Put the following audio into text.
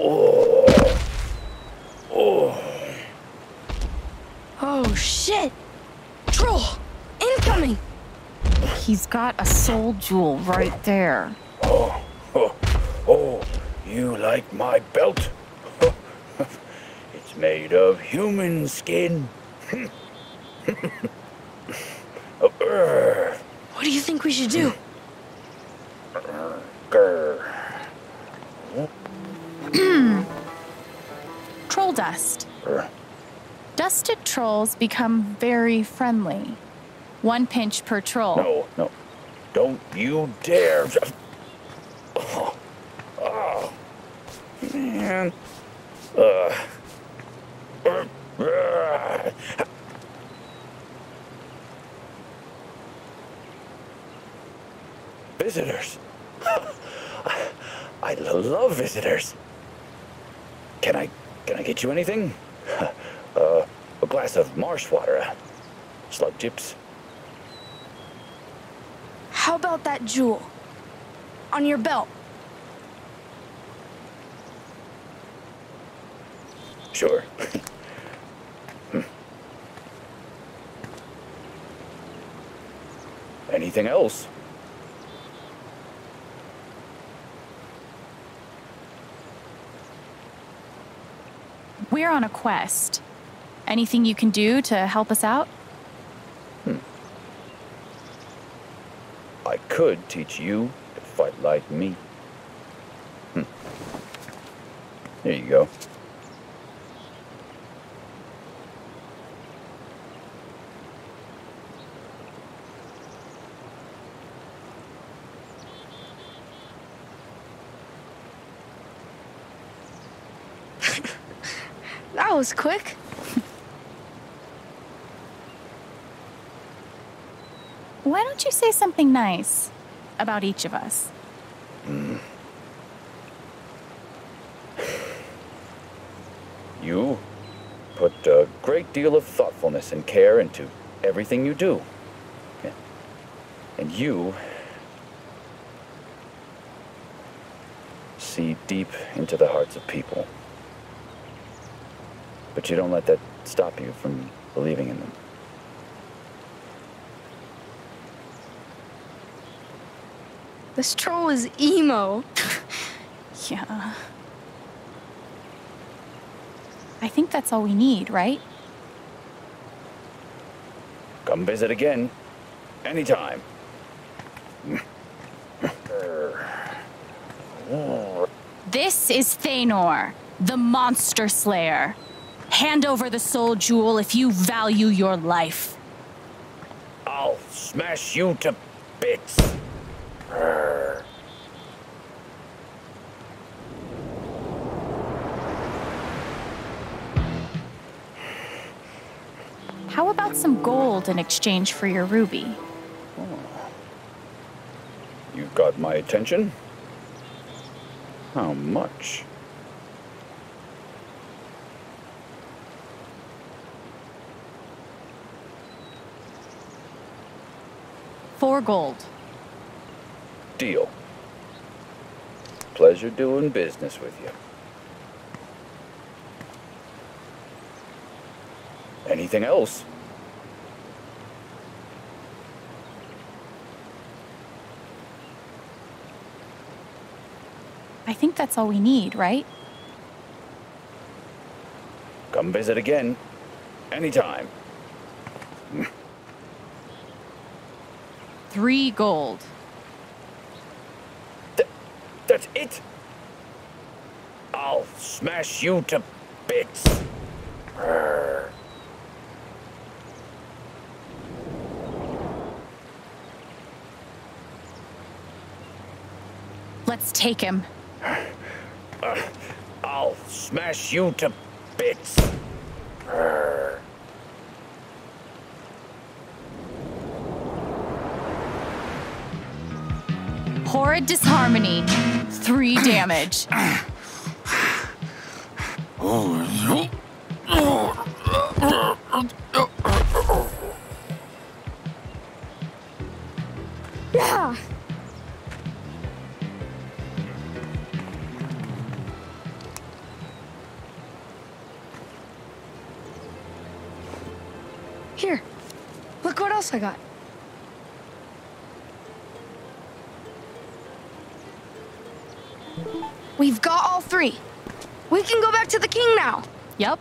Oh. Oh. Oh, shit! Troll! Incoming! He's got a soul jewel right there. Oh, oh, oh, you like my belt? it's made of human skin. Oh, what do you think we should do? Grr. Dust. Dusted trolls become very friendly. One pinch per troll. No, no. Don't you dare. Oh, oh. man. Uh. Uh, uh. Visitors. I love visitors. Can I can I get you anything? Uh, a glass of marsh water, slug chips. How about that jewel? On your belt. Sure. Hmm. Anything else? We're on a quest. Anything you can do to help us out? Hmm. I could teach you to fight like me. Hmm. There you go. That was quick. Why don't you say something nice about each of us? You put a great deal of thoughtfulness and care into everything you do. And you see deep into the hearts of people. But you don't let that stop you from believing in them. This troll is emo. Yeah. I think that's all we need, right? Come visit again. Anytime. This is Thanor, the monster slayer. Hand over the soul jewel if you value your life. I'll smash you to bits. How about some gold in exchange for your ruby? You've got my attention. How much? Four gold. Deal. Pleasure doing business with you. Anything else? I think that's all we need, right? Come visit again. Anytime. Three gold. Th- that's it? I'll smash you to bits. Let's take him. I'll smash you to bits. Horrid disharmony. Three damage. Here, look what else I got. We've got all three. We can go back to the king now. Yep.